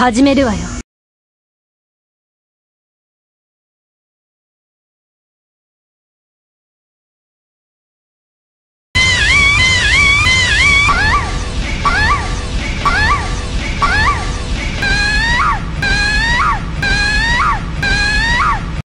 始めるわよ。